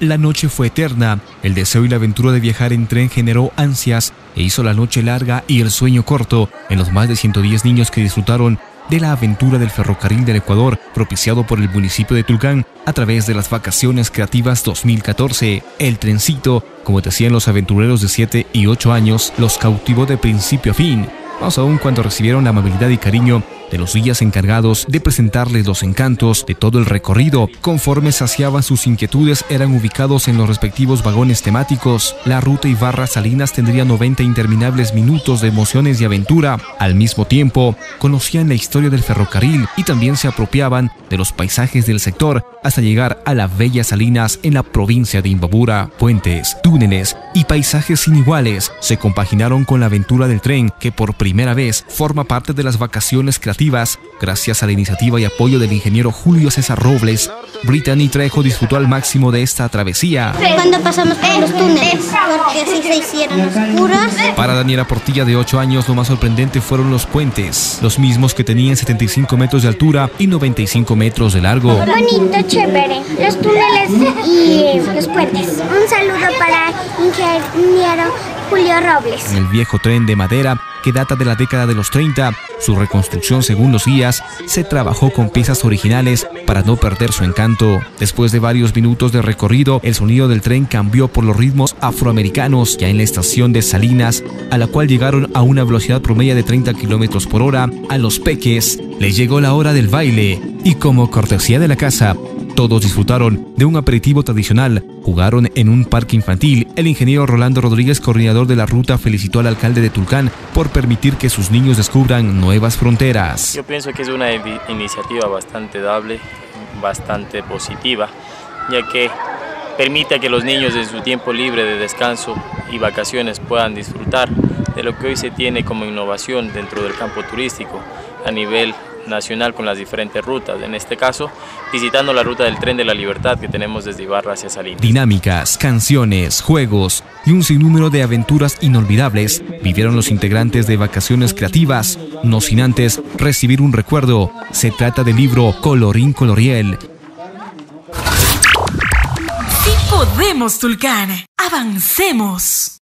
La noche fue eterna, el deseo y la aventura de viajar en tren generó ansias e hizo la noche larga y el sueño corto en los más de 110 niños que disfrutaron de la aventura del ferrocarril del Ecuador, propiciado por el municipio de Tulcán a través de las vacaciones creativas 2014. El trencito, como decían los aventureros de 7 y 8 años, los cautivó de principio a fin, más aún cuando recibieron la amabilidad y cariño de los guías encargados de presentarles los encantos de todo el recorrido. Conforme saciaban sus inquietudes, eran ubicados en los respectivos vagones temáticos. La ruta Ibarra Salinas tendría 90 interminables minutos de emociones y aventura. Al mismo tiempo, conocían la historia del ferrocarril y también se apropiaban de los paisajes del sector hasta llegar a la bella Salinas en la provincia de Imbabura. Puentes, túneles y paisajes sin iguales se compaginaron con la aventura del tren que por primera vez forma parte de las vacaciones creativas gracias a la iniciativa y apoyo del ingeniero Julio César Robles, Brittany Trejo disfrutó al máximo de esta travesía. Cuando pasamos por los túneles, porque así se hicieron oscuros. Para Daniela Portilla de 8 años, lo más sorprendente fueron los puentes, los mismos que tenían 75 metros de altura y 95 metros de largo. Bonito, chévere. Los túneles y los puentes. Un saludo para ingeniero Julio Robles. En el viejo tren de madera que data de la década de los 30. Su reconstrucción, según los guías, se trabajó con piezas originales para no perder su encanto. Después de varios minutos de recorrido, el sonido del tren cambió por los ritmos afroamericanos, ya en la estación de Salinas, a la cual llegaron a una velocidad promedia de 30 kilómetros por hora. A los peques les llegó la hora del baile y como cortesía de la casa, todos disfrutaron de un aperitivo tradicional, jugaron en un parque infantil. El ingeniero Rolando Rodríguez, coordinador de la ruta, felicitó al alcalde de Tulcán por permitir que sus niños descubran nuevas fronteras. Yo pienso que es una iniciativa bastante dable, bastante positiva, ya que permite que los niños en su tiempo libre de descanso y vacaciones puedan disfrutar de lo que hoy se tiene como innovación dentro del campo turístico a nivel nacional con las diferentes rutas, en este caso visitando la ruta del tren de la libertad que tenemos desde Ibarra hacia Salinas. Dinámicas, canciones, juegos y un sinnúmero de aventuras inolvidables vivieron los integrantes de Vacaciones Creativas, no sin antes recibir un recuerdo. Se trata del libro Colorín Coloriel. Sí podemos, Tulcán. Avancemos.